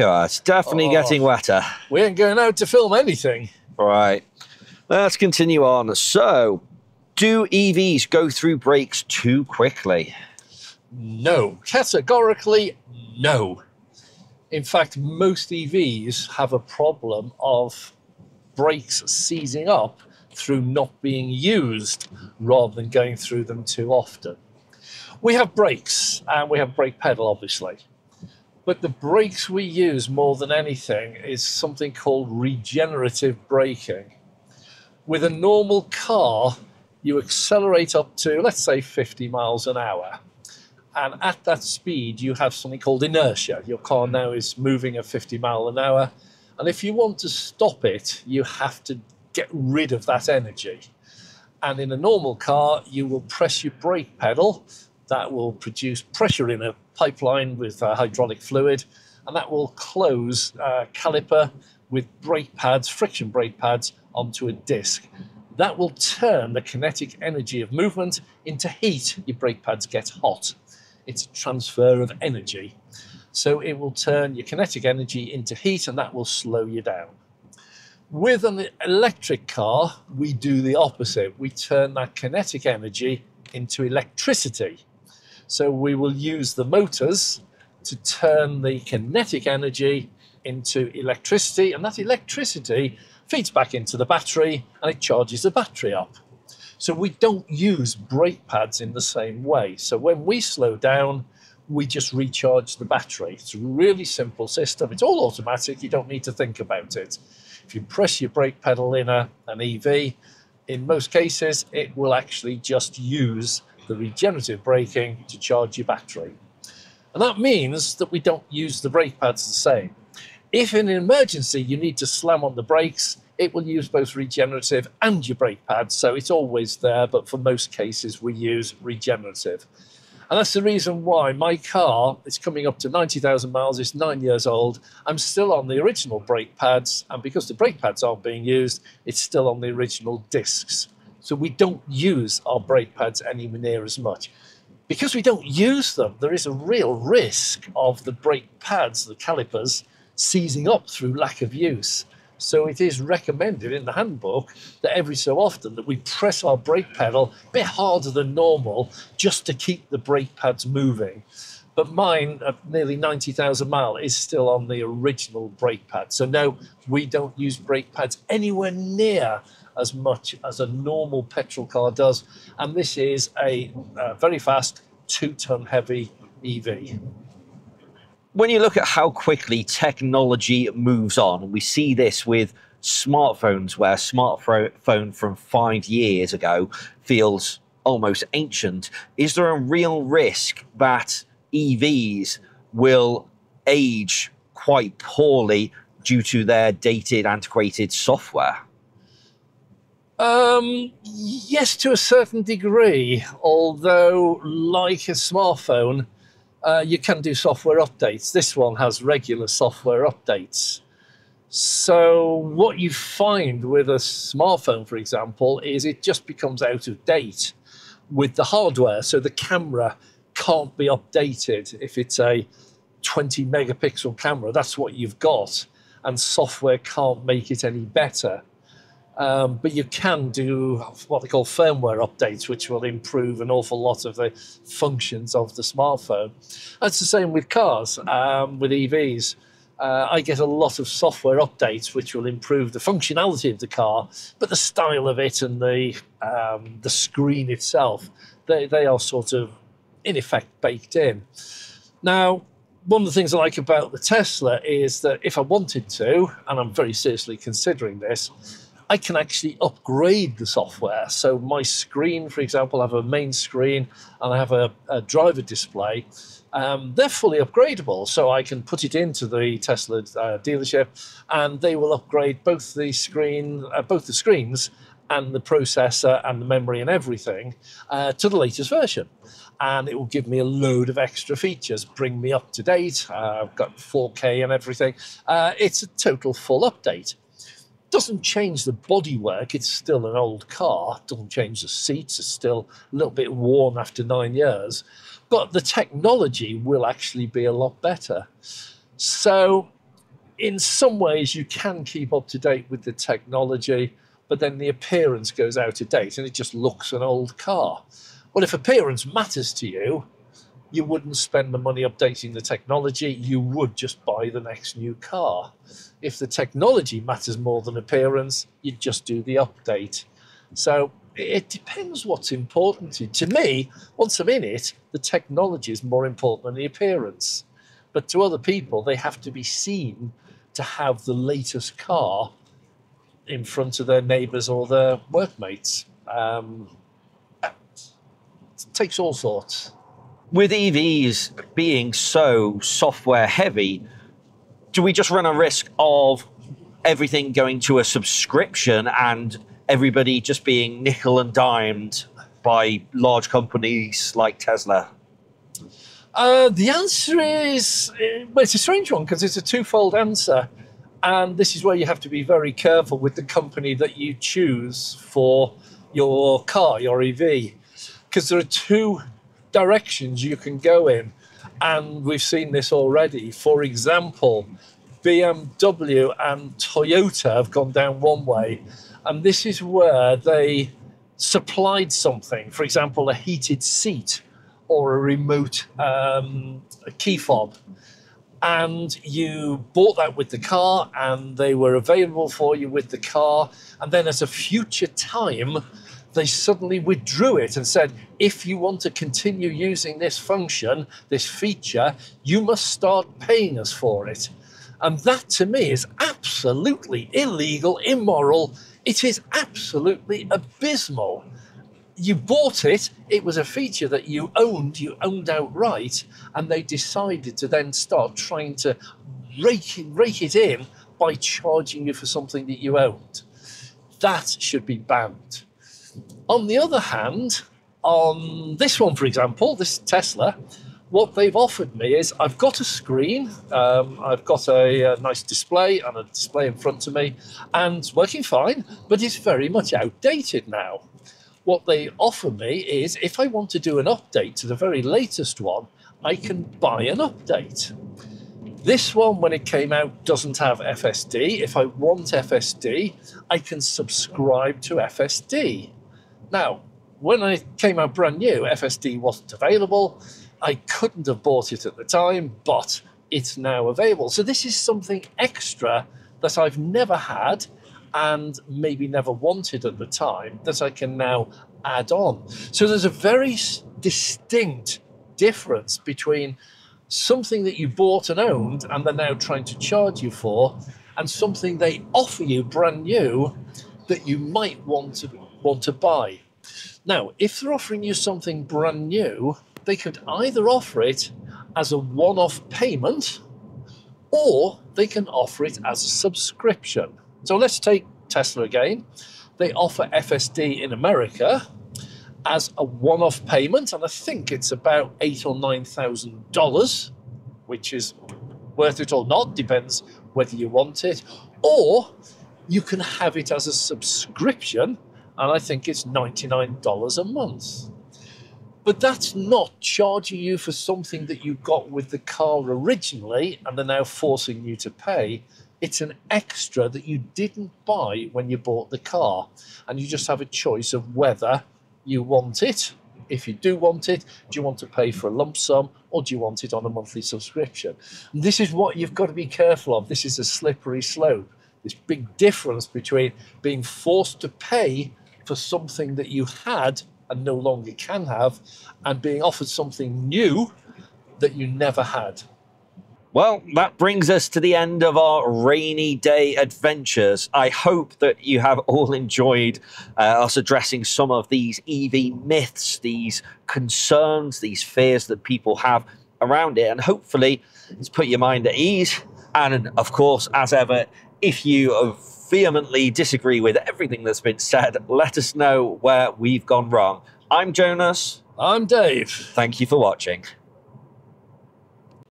It's definitely Oh. getting wetter. We ain't going out to film anything. Right. Let's continue on. So, do EVs go through brakes too quickly? No, categorically no. In fact, most EVs have a problem of brakes seizing up through not being used rather than going through them too often. We have brakes and we have brake pedal, obviously. But the brakes we use more than anything is something called regenerative braking. With a normal car, you accelerate up to, let's say, 50 miles an hour. And at that speed, you have something called inertia. Your car now is moving at 50 mile an hour. And if you want to stop it, you have to get rid of that energy. And in a normal car, you will press your brake pedal. That will produce pressure in a pipeline with uh, hydraulic fluid, and that will close uh, caliper with brake pads, friction brake pads, onto a disc. That will turn the kinetic energy of movement into heat. Your brake pads get hot. It's a transfer of energy. So it will turn your kinetic energy into heat, and that will slow you down. With an electric car, we do the opposite. We turn that kinetic energy into electricity. So we will use the motors to turn the kinetic energy into electricity, and that electricity feeds back into the battery and it charges the battery up. So we don't use brake pads in the same way. So when we slow down, we just recharge the battery. It's a really simple system. It's all automatic. You don't need to think about it. If you press your brake pedal in a, an EV, in most cases, it will actually just use the regenerative braking to charge your battery. And that means that we don't use the brake pads the same. If in an emergency you need to slam on the brakes, it will use both regenerative and your brake pads, so it's always there, but for most cases we use regenerative. And that's the reason why my car is coming up to 90,000 miles, it's nine years old. I'm still on the original brake pads, and because the brake pads aren't being used, it's still on the original discs. So we don't use our brake pads anywhere near as much. Because we don't use them, there is a real risk of the brake pads, the calipers, seizing up through lack of use. So it is recommended in the handbook that every so often that we press our brake pedal a bit harder than normal just to keep the brake pads moving. But mine, at nearly 90,000 mile, is still on the original brake pad. So no, we don't use brake pads anywhere near as much as a normal petrol car does. And this is a, uh very fast, two-ton heavy E EV. When you look at how quickly technology moves on, we see this with smartphones, where a smartphone from five years ago feels almost ancient, is there a real risk that EVs will age quite poorly due to their dated, antiquated software? Um, yes, to a certain degree. Although, like a smartphone, uh, you can do software updates. This one has regular software updates. So, what you find with a smartphone, for example, is it just becomes out of date with the hardware. So, the camera can't be updated. If it's a 20 megapixel camera, that's what you've got, and software can't make it any better. Um, but you can do what they call firmware updates, which will improve an awful lot of the functions of the smartphone. That's the same with cars, um, with EVs. Uh, I get a lot of software updates which will improve the functionality of the car, but the style of it and the um, the screen itself, they, they are sort of in effect baked in. Now, one of the things I like about the Tesla is that if I wanted to, and I'm very seriously considering this, I can actually upgrade the software. So my screen, for example, I have a main screen and I have a, a driver display. Um, they're fully upgradable, so I can put it into the Tesla uh, dealership, and they will upgrade both the screen, uh, both the screens, and the processor and the memory and everything uh, to the latest version. And it will give me a load of extra features, bring me up to date. Uh, I've got 4K and everything. Uh, it's a total full update doesn't change the bodywork. It's still an old car. Doesn't change the seats. It's still a little bit worn after nine years. But the technology will actually be a lot better. So in some ways, you can keep up to date with the technology, but then the appearance goes out of date and it just looks an old car. Well, if appearance matters to you, you wouldn't spend the money updating the technology, you would just buy the next new car. If the technology matters more than appearance, you'd just do the update. So it depends what's important to you. To me, once I'm in it, the technology is more important than the appearance. But to other people, they have to be seen to have the latest car in front of their neighbours or their workmates. Um, it takes all sorts with EVs being so software heavy, do we just run a risk of everything going to a subscription and everybody just being nickel and dimed by large companies like Tesla? Uh, the answer is well, it's a strange one because it's a twofold answer. And this is where you have to be very careful with the company that you choose for your car, your EV, because there are two directions you can go in. And we've seen this already. For example, BMW and Toyota have gone down one way, and this is where they supplied something, for example, a heated seat or a remote um, a key fob. And you bought that with the car, and they were available for you with the car. And then, at a future time, they suddenly withdrew it and said, if you want to continue using this function, this feature, you must start paying us for it. And that to me is absolutely illegal, immoral. It is absolutely abysmal. You bought it, it was a feature that you owned, you owned outright, and they decided to then start trying to rake rake it in by charging you for something that you owned. That should be banned. On the other hand, on this one, for example, this Tesla, what they've offered me is I've got a screen, um, I've got a, a, nice display and a display in front of me, and it's working fine, but it's very much outdated now. What they offer me is if I want to do an update to the very latest one, I can buy an update. This one, when it came out, doesn't have FSD. If I want FSD, I can subscribe to FSD. Now, when I came out brand new, FSD wasn't available. I couldn't have bought it at the time, but it's now available. So this is something extra that I've never had and maybe never wanted at the time that I can now add on. So there's a very distinct difference between something that you bought and owned and they're now trying to charge you for and something they offer you brand new that you might want to want to buy. Now, if they're offering you something brand new, they could either offer it as a one off payment or they can offer it as a subscription. So let's take Tesla again. They offer FSD in America as a one off payment, and I think it's about eight or nine thousand dollars, which is worth it or not, depends whether you want it, or you can have it as a subscription and I think it's $99 a month. But that's not charging you for something that you got with the car originally and they're now forcing you to pay. It's an extra that you didn't buy when you bought the car. And you just have a choice of whether you want it. If you do want it, do you want to pay for a lump sum or do you want it on a monthly subscription? And this is what you've got to be careful of. This is a slippery slope. This big difference between being forced to pay for something that you had and no longer can have, and being offered something new that you never had. Well, that brings us to the end of our rainy day adventures. I hope that you have all enjoyed uh, us addressing some of these EV myths, these concerns, these fears that people have around it, and hopefully it's put your mind at ease. And of course, as ever, if you vehemently disagree with everything that's been said, let us know where we've gone wrong. I'm Jonas. I'm Dave. Thank you for watching.